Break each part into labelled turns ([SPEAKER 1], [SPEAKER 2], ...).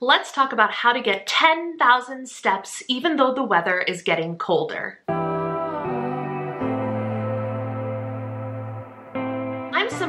[SPEAKER 1] let's talk about how to get 10,000 steps even though the weather is getting colder.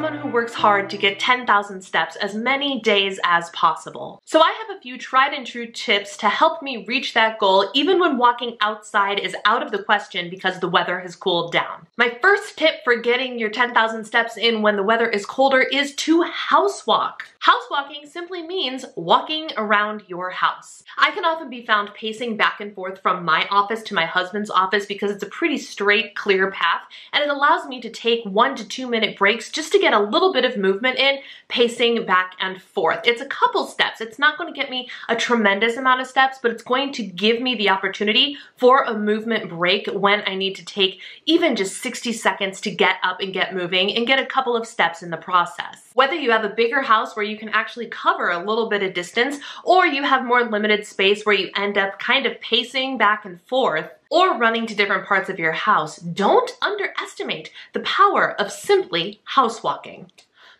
[SPEAKER 1] Someone who works hard to get 10,000 steps as many days as possible. So I have a few tried and true tips to help me reach that goal even when walking outside is out of the question because the weather has cooled down. My first tip for getting your 10,000 steps in when the weather is colder is to house walk. House walking simply means walking around your house. I can often be found pacing back and forth from my office to my husband's office because it's a pretty straight, clear path, and it allows me to take one to two minute breaks just to get a little bit of movement in, pacing back and forth. It's a couple steps. It's not going to get me a tremendous amount of steps, but it's going to give me the opportunity for a movement break when I need to take even just 60 seconds to get up and get moving and get a couple of steps in the process. Whether you have a bigger house where you can actually cover a little bit of distance, or you have more limited space where you end up kind of pacing back and forth, or running to different parts of your house, don't underestimate the power of simply house walking.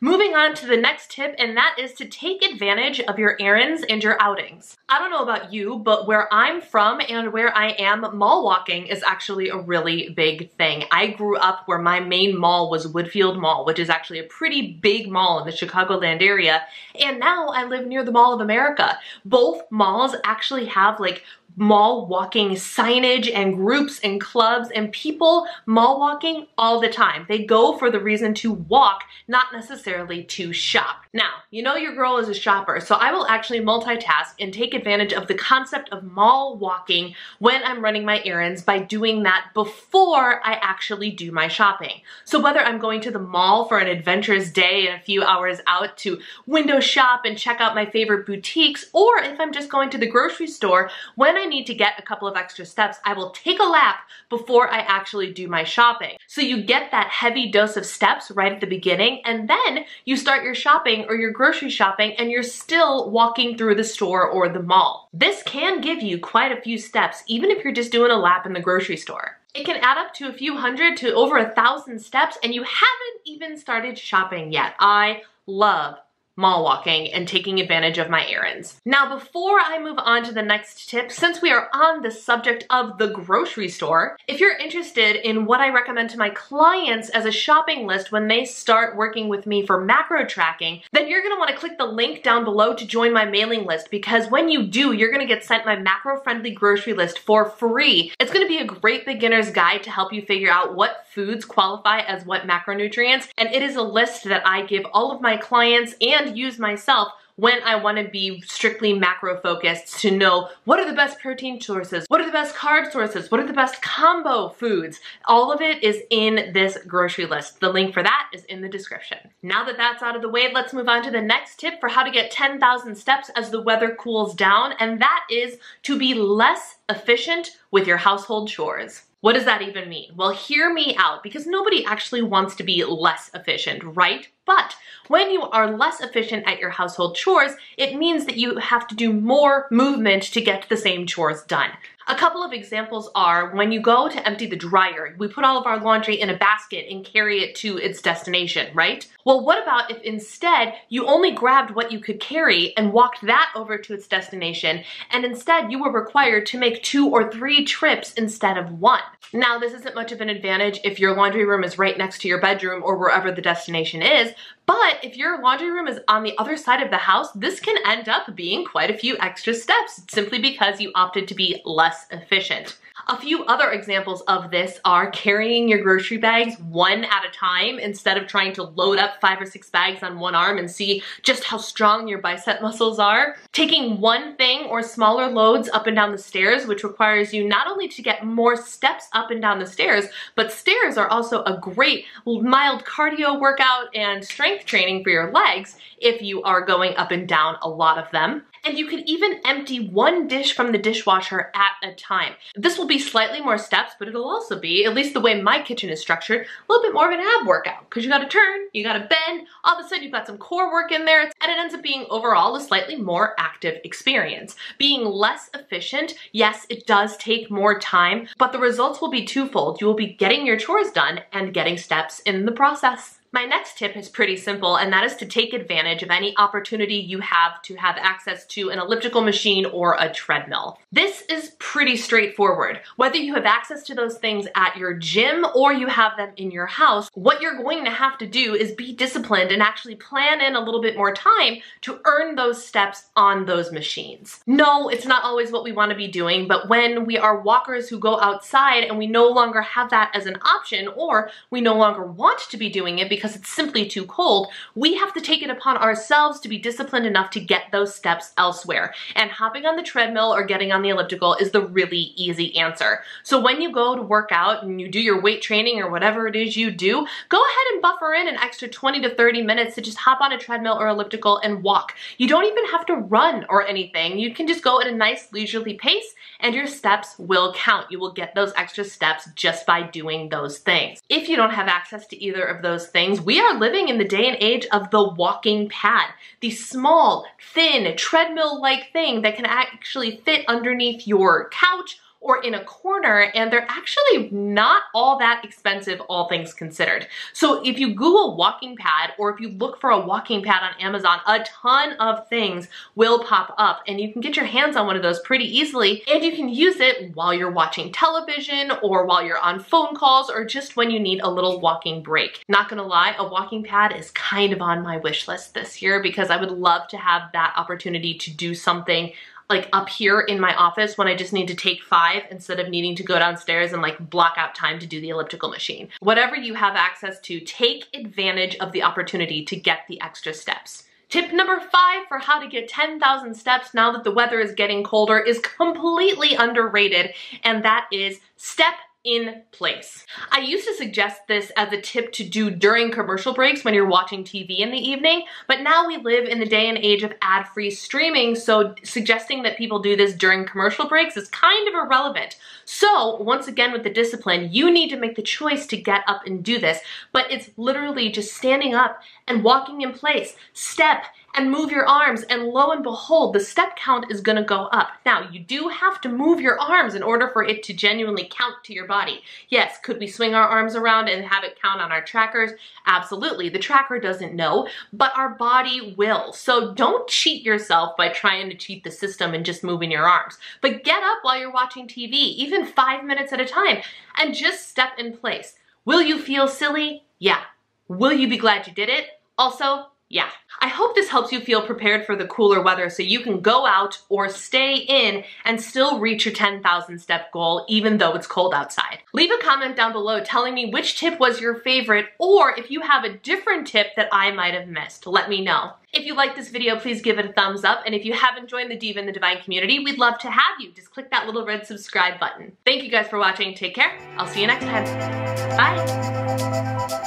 [SPEAKER 1] Moving on to the next tip, and that is to take advantage of your errands and your outings. I don't know about you, but where I'm from and where I am, mall walking is actually a really big thing. I grew up where my main mall was Woodfield Mall, which is actually a pretty big mall in the Chicagoland area, and now I live near the Mall of America. Both malls actually have like mall walking signage and groups and clubs and people mall walking all the time. They go for the reason to walk, not necessarily to shop. Now, you know your girl is a shopper, so I will actually multitask and take advantage of the concept of mall walking when I'm running my errands by doing that before I actually do my shopping. So whether I'm going to the mall for an adventurous day and a few hours out to window shop and check out my favorite boutiques, or if I'm just going to the grocery store when I I need to get a couple of extra steps, I will take a lap before I actually do my shopping. So you get that heavy dose of steps right at the beginning and then you start your shopping or your grocery shopping and you're still walking through the store or the mall. This can give you quite a few steps even if you're just doing a lap in the grocery store. It can add up to a few hundred to over a thousand steps and you haven't even started shopping yet. I love mall walking and taking advantage of my errands. Now, before I move on to the next tip, since we are on the subject of the grocery store, if you're interested in what I recommend to my clients as a shopping list when they start working with me for macro tracking, then you're gonna wanna click the link down below to join my mailing list because when you do, you're gonna get sent my macro-friendly grocery list for free. It's gonna be a great beginner's guide to help you figure out what foods qualify as what macronutrients, and it is a list that I give all of my clients and and use myself when I want to be strictly macro focused to know what are the best protein sources, what are the best carb sources, what are the best combo foods. All of it is in this grocery list. The link for that is in the description. Now that that's out of the way, let's move on to the next tip for how to get 10,000 steps as the weather cools down, and that is to be less efficient with your household chores. What does that even mean? Well, hear me out because nobody actually wants to be less efficient, right? But when you are less efficient at your household chores, it means that you have to do more movement to get the same chores done. A couple of examples are when you go to empty the dryer, we put all of our laundry in a basket and carry it to its destination, right? Well, what about if instead you only grabbed what you could carry and walked that over to its destination, and instead you were required to make two or three trips instead of one? Now, this isn't much of an advantage if your laundry room is right next to your bedroom or wherever the destination is, but if your laundry room is on the other side of the house, this can end up being quite a few extra steps simply because you opted to be less efficient. A few other examples of this are carrying your grocery bags one at a time instead of trying to load up five or six bags on one arm and see just how strong your bicep muscles are. Taking one thing or smaller loads up and down the stairs, which requires you not only to get more steps up and down the stairs, but stairs are also a great mild cardio workout and strength training for your legs if you are going up and down a lot of them and you can even empty one dish from the dishwasher at a time. This will be slightly more steps, but it'll also be, at least the way my kitchen is structured, a little bit more of an ab workout because you gotta turn, you gotta bend, all of a sudden you've got some core work in there, and it ends up being overall a slightly more active experience. Being less efficient, yes, it does take more time, but the results will be twofold. You will be getting your chores done and getting steps in the process. My next tip is pretty simple, and that is to take advantage of any opportunity you have to have access to an elliptical machine or a treadmill. This is pretty straightforward. Whether you have access to those things at your gym or you have them in your house, what you're going to have to do is be disciplined and actually plan in a little bit more time to earn those steps on those machines. No, it's not always what we want to be doing, but when we are walkers who go outside and we no longer have that as an option or we no longer want to be doing it because it's simply too cold, we have to take it upon ourselves to be disciplined enough to get those steps elsewhere. And hopping on the treadmill or getting on the elliptical is the really easy answer. So when you go to work out and you do your weight training or whatever it is you do, go ahead and buffer in an extra 20 to 30 minutes to just hop on a treadmill or elliptical and walk. You don't even have to run or anything. You can just go at a nice leisurely pace and your steps will count. You will get those extra steps just by doing those things. If you don't have access to either of those things, we are living in the day and age of the walking pad. The small, thin, treadmill-like thing that can actually fit underneath your couch or in a corner and they're actually not all that expensive all things considered. So if you Google walking pad or if you look for a walking pad on Amazon, a ton of things will pop up and you can get your hands on one of those pretty easily and you can use it while you're watching television or while you're on phone calls or just when you need a little walking break. Not gonna lie, a walking pad is kind of on my wish list this year because I would love to have that opportunity to do something like up here in my office when I just need to take five instead of needing to go downstairs and like block out time to do the elliptical machine. Whatever you have access to, take advantage of the opportunity to get the extra steps. Tip number five for how to get 10,000 steps now that the weather is getting colder is completely underrated, and that is step in place. I used to suggest this as a tip to do during commercial breaks when you're watching TV in the evening, but now we live in the day and age of ad-free streaming, so suggesting that people do this during commercial breaks is kind of irrelevant. So once again with the discipline, you need to make the choice to get up and do this, but it's literally just standing up and walking in place, step and move your arms and lo and behold, the step count is gonna go up. Now, you do have to move your arms in order for it to genuinely count to your body. Yes, could we swing our arms around and have it count on our trackers? Absolutely, the tracker doesn't know, but our body will. So don't cheat yourself by trying to cheat the system and just moving your arms. But get up while you're watching TV, even five minutes at a time, and just step in place. Will you feel silly? Yeah. Will you be glad you did it? Also, yeah. I hope this helps you feel prepared for the cooler weather so you can go out or stay in and still reach your 10,000 step goal even though it's cold outside. Leave a comment down below telling me which tip was your favorite or if you have a different tip that I might have missed. Let me know. If you like this video, please give it a thumbs up. And if you haven't joined the Diva and the Divine community, we'd love to have you. Just click that little red subscribe button. Thank you guys for watching. Take care. I'll see you next time.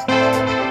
[SPEAKER 1] Bye.